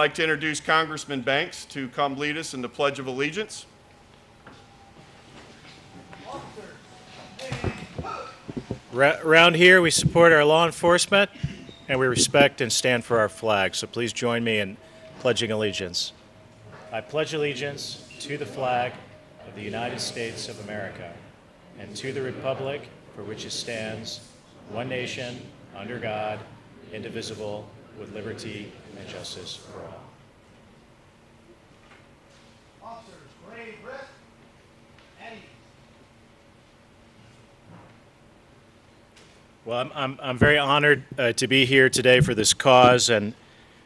like to introduce Congressman Banks to come lead us in the Pledge of Allegiance. Around here, we support our law enforcement and we respect and stand for our flag. So please join me in pledging allegiance. I pledge allegiance to the flag of the United States of America and to the republic for which it stands, one nation, under God, indivisible, with liberty and justice for all. Officers, parade, rest, at ease. Well, I'm, I'm, I'm very honored uh, to be here today for this cause, and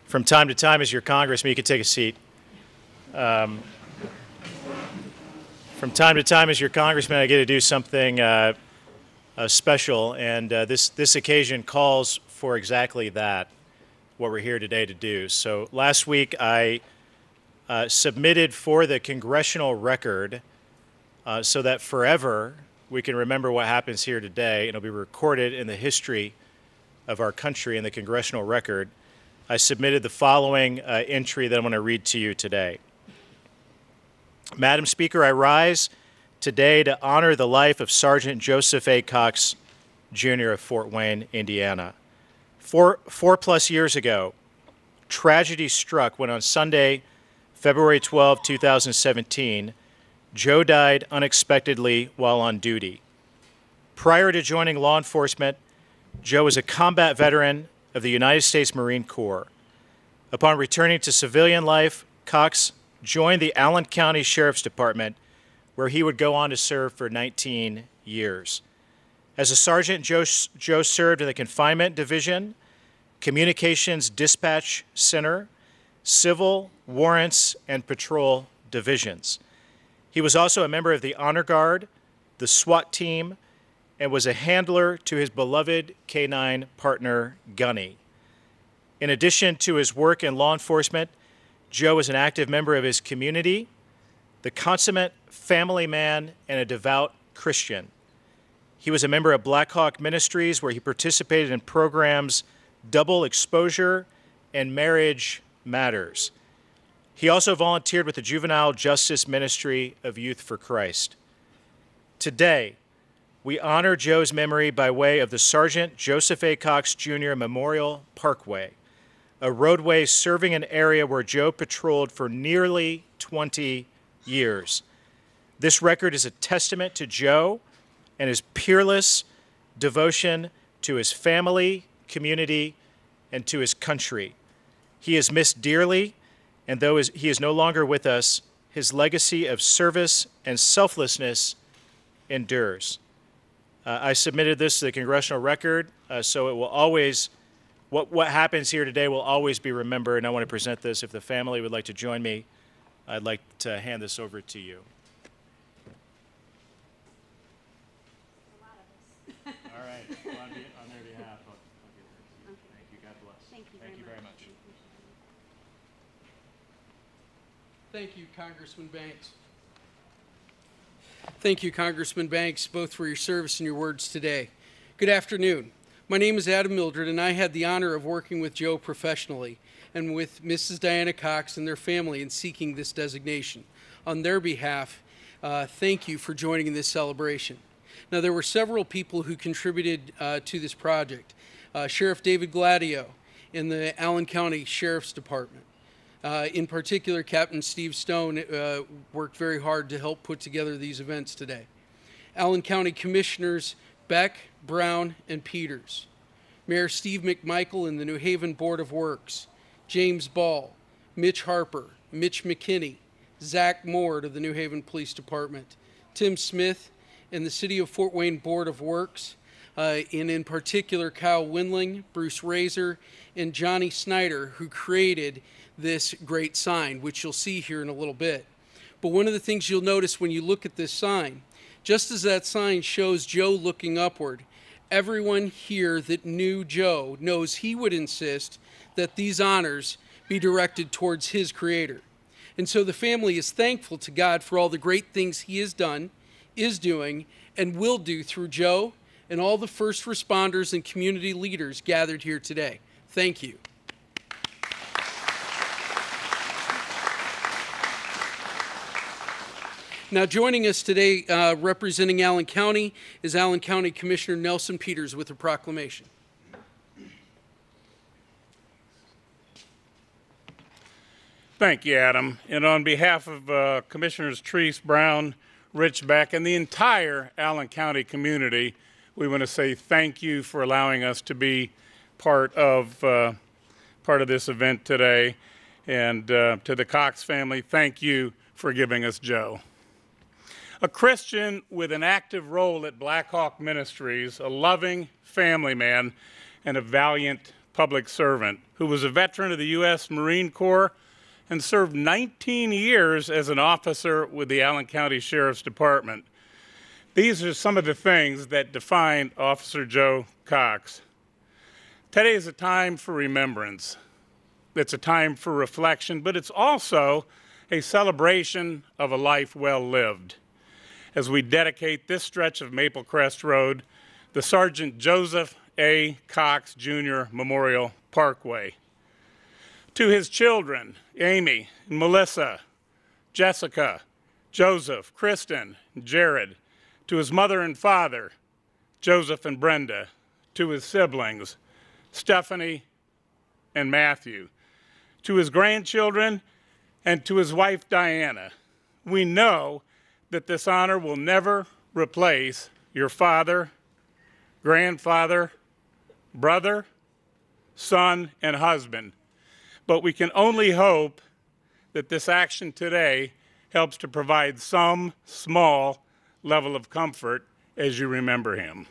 from time to time, as your congressman, you can take a seat. Um, from time to time, as your congressman, I get to do something uh, uh, special, and uh, this this occasion calls for exactly that. What we're here today to do. So last week, I uh, submitted for the congressional record, uh, so that forever we can remember what happens here today, and it'll be recorded in the history of our country in the congressional record. I submitted the following uh, entry that I'm going to read to you today. Madam Speaker, I rise today to honor the life of Sergeant Joseph A. Cox, Jr. of Fort Wayne, Indiana. Four, four plus years ago, tragedy struck when on Sunday, February 12, 2017, Joe died unexpectedly while on duty. Prior to joining law enforcement, Joe was a combat veteran of the United States Marine Corps. Upon returning to civilian life, Cox joined the Allen County Sheriff's Department, where he would go on to serve for 19 years. As a sergeant, Joe, Joe served in the Confinement Division, Communications Dispatch Center, Civil, Warrants, and Patrol Divisions. He was also a member of the Honor Guard, the SWAT team, and was a handler to his beloved canine partner, Gunny. In addition to his work in law enforcement, Joe was an active member of his community, the consummate family man, and a devout Christian. He was a member of Blackhawk Ministries, where he participated in programs Double Exposure and Marriage Matters. He also volunteered with the Juvenile Justice Ministry of Youth for Christ. Today, we honor Joe's memory by way of the Sergeant Joseph A. Cox Jr. Memorial Parkway, a roadway serving an area where Joe patrolled for nearly 20 years. This record is a testament to Joe and his peerless devotion to his family, community, and to his country. He is missed dearly and though he is no longer with us, his legacy of service and selflessness endures. Uh, I submitted this to the congressional record, uh, so it will always, what, what happens here today will always be remembered, and I want to present this. If the family would like to join me, I'd like to hand this over to you. All right, well, on, be- on their behalf, I'll, I'll give it to you. Thank you, God bless. Thank you Thank you very much. Thank you, Congressman Banks. Thank you, Congressman Banks, both for your service and your words today. Good afternoon. My name is Adam Mildred, and I had the honor of working with Joe professionally and with Mrs. Diana Cox and their family in seeking this designation. On their behalf, uh, thank you for joining in this celebration. Now, there were several people who contributed uh, to this project. Uh, Sheriff David Gladieux in the Allen County Sheriff's Department, uh, in particular, Captain Steve Stone uh, worked very hard to help put together these events today. Allen County Commissioners Beck, Brown, and Peters. Mayor Steve McMichael and the New Haven Board of Works. James Ball, Mitch Harper, Mitch McKinney, Zach Moore of the New Haven Police Department, Tim Smith, and the City of Fort Wayne Board of Works, uh, and in particular Kyle Winling, Bruce Razor, and Johnny Snyder, who created this great sign, which you'll see here in a little bit. But one of the things you'll notice when you look at this sign, just as that sign shows Joe looking upward, everyone here that knew Joe knows he would insist that these honors be directed towards his creator. And so the family is thankful to God for all the great things he has done, is doing, and will do through Joe and all the first responders and community leaders gathered here today. Thank you. Now, joining us today, uh, representing Allen County, is Allen County Commissioner Nelson Peters with a proclamation. Thank you, Adam. And on behalf of uh, Commissioners Therese, Brown, Rich Beck, and the entire Allen County community, we want to say thank you for allowing us to be part of uh, part of this event today. And uh, to the Cox family, thank you for giving us Joe. A Christian with an active role at Blackhawk Ministries, a loving family man, and a valiant public servant who was a veteran of the U.S. Marine Corps and served 19 years as an officer with the Allen County Sheriff's Department. These are some of the things that define Officer Joe Cox. Today is a time for remembrance. It's a time for reflection, but it's also a celebration of a life well lived. As we dedicate this stretch of Maplecrest Road, the Sergeant Joseph A. Cox Jr. Memorial Parkway. To his children, Amy, Melissa, Jessica, Joseph, Kristen, Jared, to his mother and father, Joseph and Brenda, to his siblings, Stephanie and Matthew, to his grandchildren, and to his wife, Diana. We know that this honor will never replace your father, grandfather, brother, son, and husband but we can only hope that this action today helps to provide some small level of comfort as you remember him.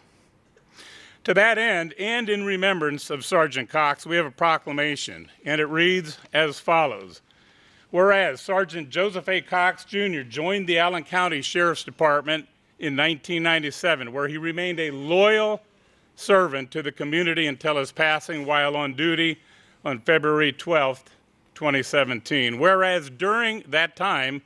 To that end, and in remembrance of Sergeant Cox, we have a proclamation, and it reads as follows. Whereas Sergeant Joseph A. Cox Jr. joined the Allen County Sheriff's Department in 1997, where he remained a loyal servant to the community until his passing while on duty on February 12, 2017. Whereas during that time,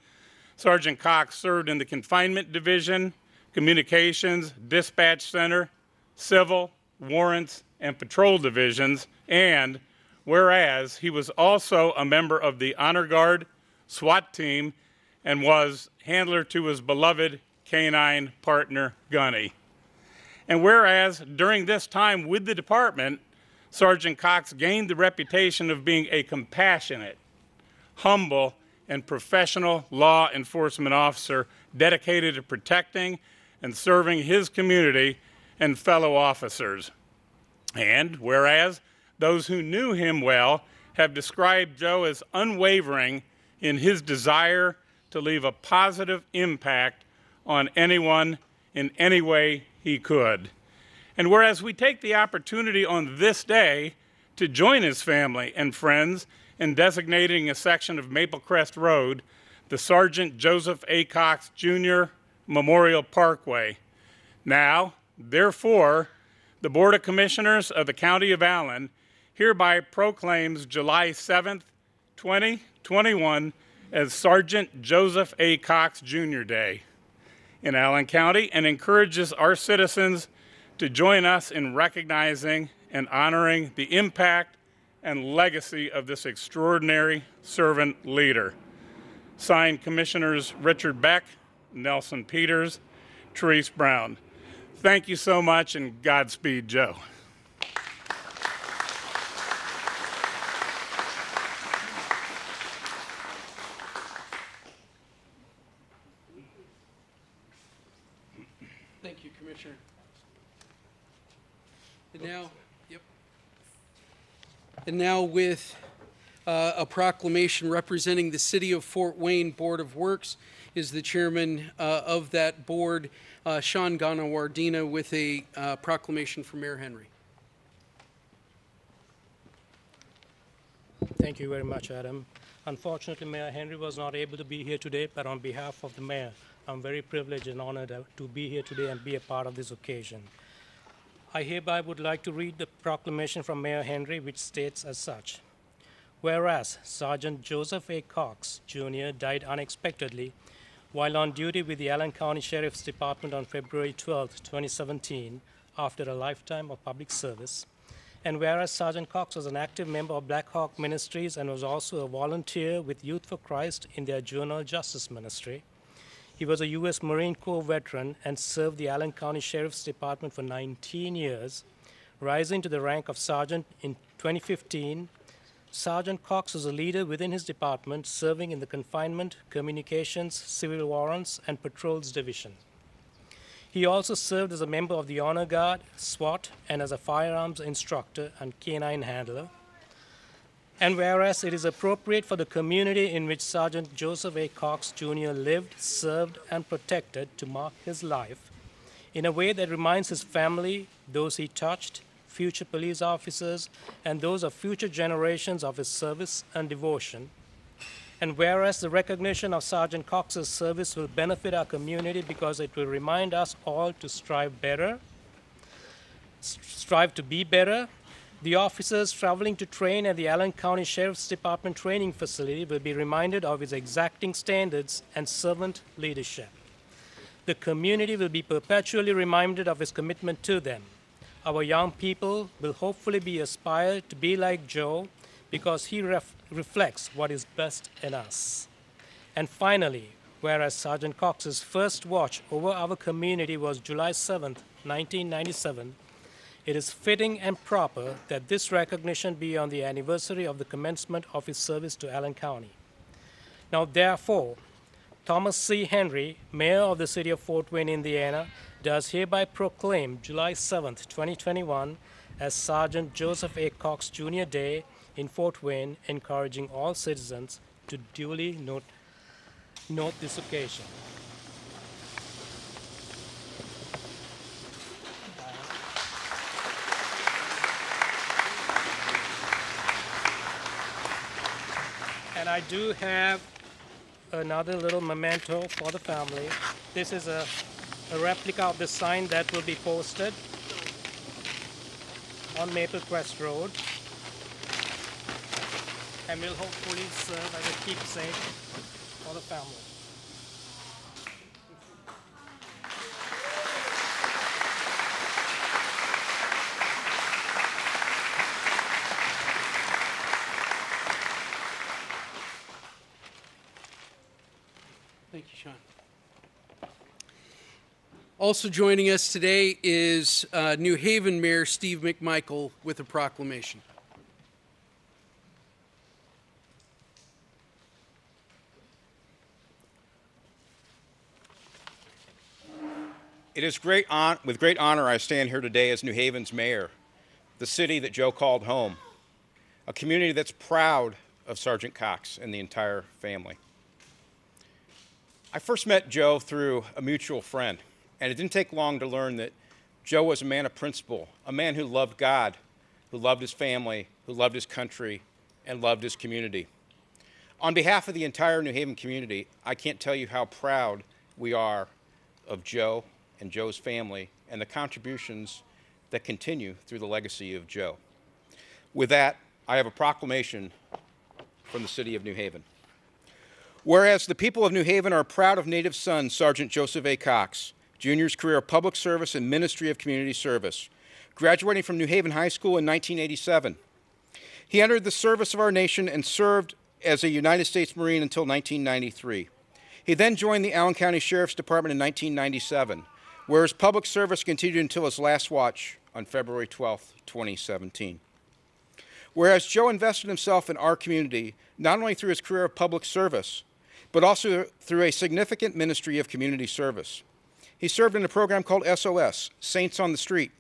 Sergeant Cox served in the Confinement Division, Communications, Dispatch Center, Civil, Warrants, and Patrol Divisions, and whereas he was also a member of the Honor Guard SWAT team and was handler to his beloved canine partner, Gunny. And whereas during this time with the department, Sergeant Cox gained the reputation of being a compassionate, humble, and professional law enforcement officer dedicated to protecting and serving his community and fellow officers. And whereas those who knew him well have described Joe as unwavering in his desire to leave a positive impact on anyone in any way he could. And whereas we take the opportunity on this day to join his family and friends in designating a section of Maplecrest Road the Sergeant Joseph A. Cox Jr. Memorial Parkway. Now, therefore, the Board of Commissioners of the County of Allen hereby proclaims July 7th, 2021 as Sergeant Joseph A. Cox Jr. Day in Allen County and encourages our citizens to join us in recognizing and honoring the impact and legacy of this extraordinary servant leader. Signed Commissioners Richard Beck, Nelson Peters, Therese Brown. Thank you so much and Godspeed, Joe. Thank you, Commissioner. And now, yep. And now with uh, a proclamation representing the City of Fort Wayne Board of Works is the chairman uh, of that board, uh, Shan Gunawardena, with a uh, proclamation from Mayor Henry. Thank you very much, Adam. Unfortunately, Mayor Henry was not able to be here today, but on behalf of the mayor, I'm very privileged and honored to be here today and be a part of this occasion. I hereby would like to read the proclamation from Mayor Henry, which states as such. Whereas Sergeant Joseph A. Cox, Jr. died unexpectedly while on duty with the Allen County Sheriff's Department on February 12, 2017, after a lifetime of public service. And whereas Sergeant Cox was an active member of Blackhawk Ministries and was also a volunteer with Youth for Christ in their Juvenile Justice Ministry. He was a U.S. Marine Corps veteran and served the Allen County Sheriff's Department for 19 years, rising to the rank of sergeant in 2015. Sergeant Cox was a leader within his department, serving in the Confinement, Communications, Civil Warrants, and Patrols Division. He also served as a member of the Honor Guard, SWAT, and as a firearms instructor and canine handler. And whereas it is appropriate for the community in which Sergeant Joseph A. Cox Jr. lived, served, and protected to mark his life in a way that reminds his family, those he touched, future police officers, and those of future generations of his service and devotion. And whereas the recognition of Sergeant Cox's service will benefit our community because it will remind us all to strive better, strive to be better, the officers traveling to train at the Allen County Sheriff's Department training facility will be reminded of its exacting standards and servant leadership. The community will be perpetually reminded of his commitment to them. Our young people will hopefully be inspired to be like Joe because he ref- reflects what is best in us. And finally, whereas Sergeant Cox's first watch over our community was July 7, 1997, it is fitting and proper that this recognition be on the anniversary of the commencement of his service to Allen County. Now, therefore, Thomas C. Henry, Mayor of the City of Fort Wayne, Indiana, does hereby proclaim July 7, 2021 as Sergeant Joseph A. Cox Jr. Day in Fort Wayne, encouraging all citizens to duly note, note this occasion. And I do have another little memento for the family. This is a, a replica of the sign that will be posted on Maplecrest Road and will hopefully serve as a keepsake for the family. Also joining us today is uh, New Haven Mayor Steve McMichael with a proclamation. It is great on, with great honor I stand here today as New Haven's mayor, the city that Joe called home, a community that's proud of Sergeant Cox and the entire family. I first met Joe through a mutual friend, and it didn't take long to learn that Joe was a man of principle, a man who loved God, who loved his family, who loved his country, and loved his community. On behalf of the entire New Haven community, I can't tell you how proud we are of Joe and Joe's family and the contributions that continue through the legacy of Joe. With that, I have a proclamation from the city of New Haven. Whereas the people of New Haven are proud of native son Sergeant Joseph A. Cox, Jr.'s career of public service and ministry of community service, graduating from New Haven High School in 1987. He entered the service of our nation and served as a United States Marine until 1993. He then joined the Allen County Sheriff's Department in 1997, where his public service continued until his last watch on February 12, 2017. Whereas Joe invested himself in our community not only through his career of public service, but also through a significant ministry of community service. He served in a program called SOS, Saints on the Street,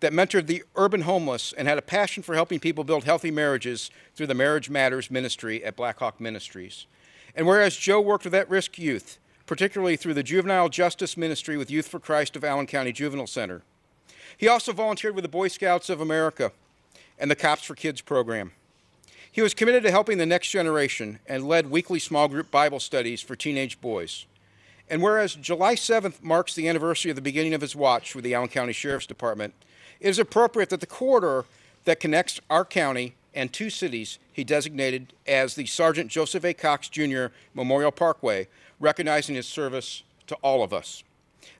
that mentored the urban homeless and had a passion for helping people build healthy marriages through the Marriage Matters ministry at Blackhawk Ministries. And whereas Joe worked with at risk youth, particularly through the Juvenile Justice Ministry with Youth for Christ of Allen County Juvenile Center, he also volunteered with the Boy Scouts of America and the Cops for Kids program. He was committed to helping the next generation and led weekly small group Bible studies for teenage boys. And whereas July 7th marks the anniversary of the beginning of his watch with the Allen County Sheriff's Department, it is appropriate that the corridor that connects our county and two cities he designated as the Sergeant Joseph A. Cox Jr. Memorial Parkway, recognizing his service to all of us.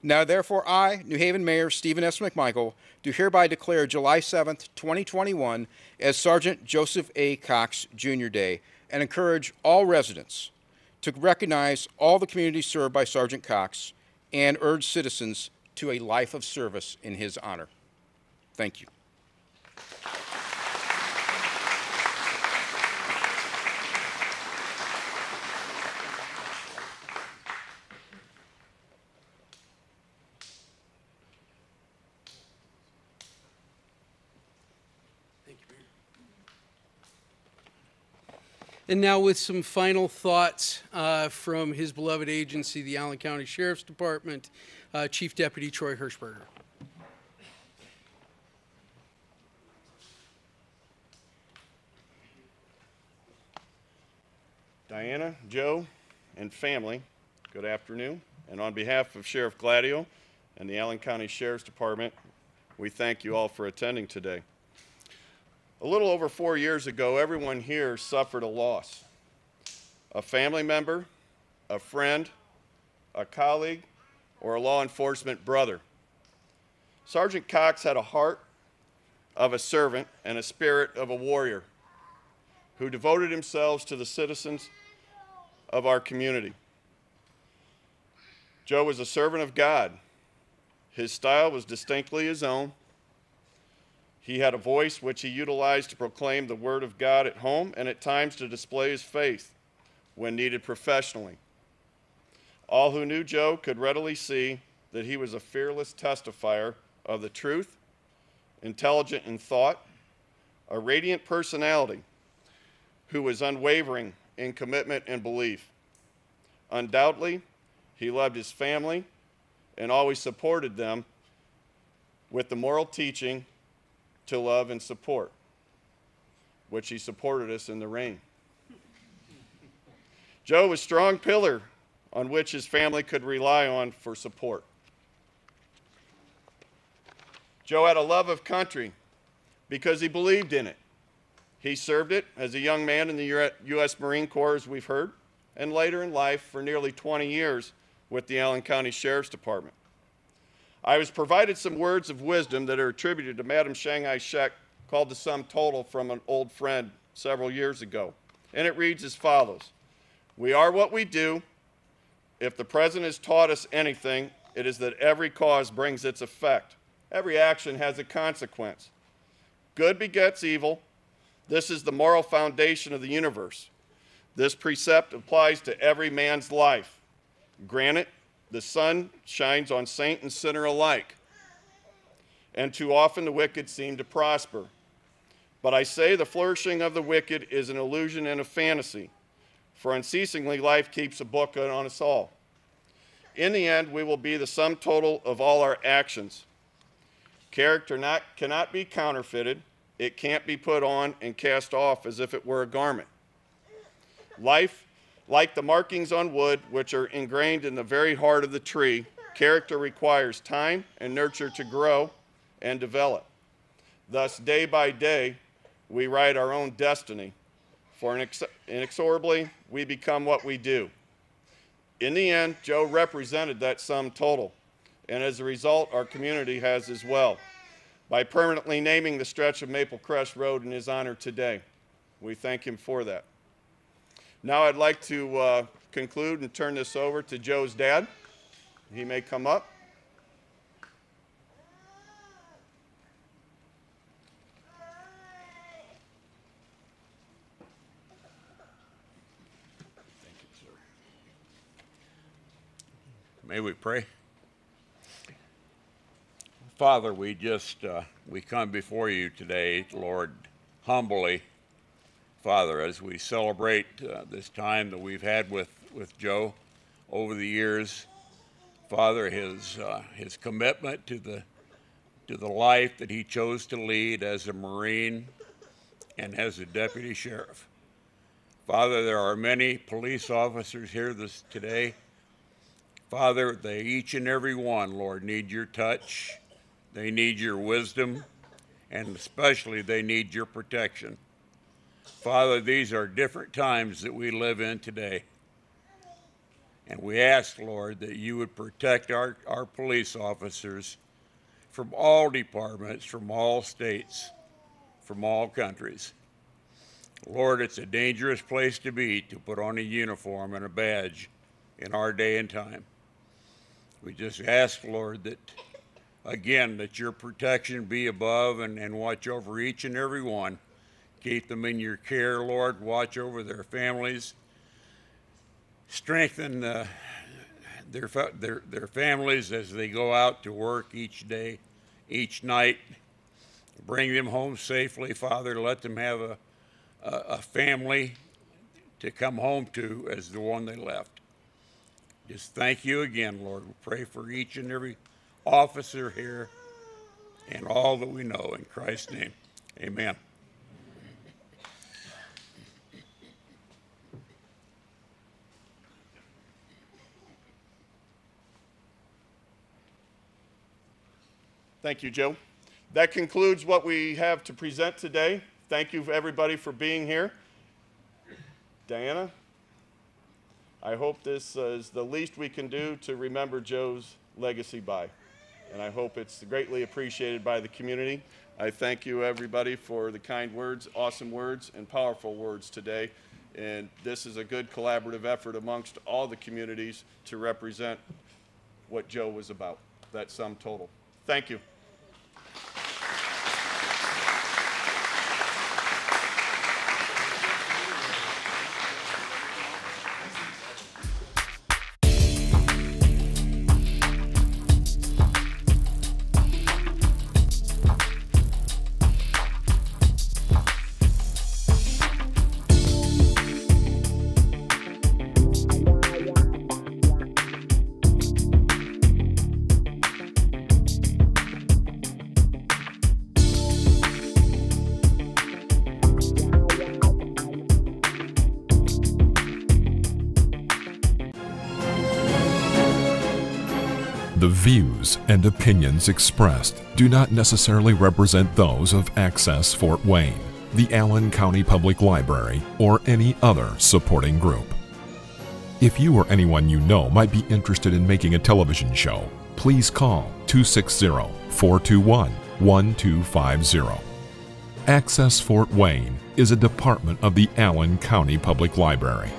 Now, therefore, I, New Haven Mayor Stephen S. McMichael, do hereby declare July 7th, 2021 as Sergeant Joseph A. Cox Jr. Day and encourage all residents to recognize all the communities served by Sergeant Cox and urge citizens to a life of service in his honor. Thank you. And now with some final thoughts uh, from his beloved agency, the Allen County Sheriff's Department, uh, Chief Deputy Troy Hershberger. Diana, Joe, and family, good afternoon. And on behalf of Sheriff Gladieux and the Allen County Sheriff's Department, we thank you all for attending today. A little over four years ago, everyone here suffered a loss. A family member, a friend, a colleague, or a law enforcement brother. Sergeant Cox had a heart of a servant and a spirit of a warrior who devoted themselves to the citizens of our community. Joe was a servant of God. His style was distinctly his own. He had a voice which he utilized to proclaim the Word of God at home and at times to display his faith when needed professionally. All who knew Joe could readily see that he was a fearless testifier of the truth, intelligent in thought, a radiant personality who was unwavering in commitment and belief. Undoubtedly, he loved his family and always supported them with the moral teaching to love and support, which he supported us in the rain. Joe was a strong pillar on which his family could rely on for support. Joe had a love of country because he believed in it. He served it as a young man in the U.S. Marine Corps, as we've heard, and later in life for nearly 20 years with the Allen County Sheriff's Department. I was provided some words of wisdom that are attributed to Madam Chiang Kai-shek, called the sum total from an old friend several years ago. And it reads as follows We are what we do. If the President has taught us anything, it is that every cause brings its effect. Every action has a consequence. Good begets evil. This is the moral foundation of the universe. This precept applies to every man's life. Granted, the sun shines on saint and sinner alike, and too often the wicked seem to prosper. But I say the flourishing of the wicked is an illusion and a fantasy, for unceasingly life keeps a book on us all. In the end, we will be the sum total of all our actions. Character not, cannot be counterfeited, it can't be put on and cast off as if it were a garment. Life like the markings on wood, which are ingrained in the very heart of the tree, character requires time and nurture to grow and develop. Thus, day by day, we write our own destiny, for inexorably we become what we do. In the end, Joe represented that sum total, and as a result, our community has as well, by permanently naming the stretch of Maplecrest Road in his honor today. We thank him for that. Now I'd like to uh, conclude and turn this over to Joe's dad. He may come up. May we pray? Father, we just uh, we come before you today, Lord, humbly Father, as we celebrate uh, this time that we've had with, with Joe over the years, Father, his, uh, his commitment to the, to the life that he chose to lead as a Marine and as a deputy sheriff. Father, there are many police officers here this, today. Father, they each and every one, Lord, need your touch. They need your wisdom, and especially they need your protection. Father, these are different times that we live in today. And we ask, Lord, that you would protect our, our police officers from all departments, from all states, from all countries. Lord, it's a dangerous place to be to put on a uniform and a badge in our day and time. We just ask, Lord, that again, that your protection be above and, and watch over each and every one. Keep them in your care, Lord. Watch over their families. Strengthen uh, their, their, their families as they go out to work each day, each night. Bring them home safely, Father. Let them have a, a, a family to come home to as the one they left. Just thank you again, Lord. We pray for each and every officer here and all that we know. In Christ's name, amen. Thank you, Joe. That concludes what we have to present today. Thank you, everybody, for being here. Diana, I hope this is the least we can do to remember Joe's legacy by. And I hope it's greatly appreciated by the community. I thank you, everybody, for the kind words, awesome words, and powerful words today. And this is a good collaborative effort amongst all the communities to represent what Joe was about, that sum total. Thank you. Views and opinions expressed do not necessarily represent those of Access Fort Wayne, the Allen County Public Library, or any other supporting group. If you or anyone you know might be interested in making a television show, please call 260 421 1250. Access Fort Wayne is a department of the Allen County Public Library.